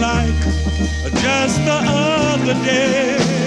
like just the other day.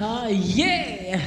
Ah, yeah!